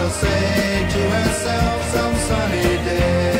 you'll say to yourself some sunny day.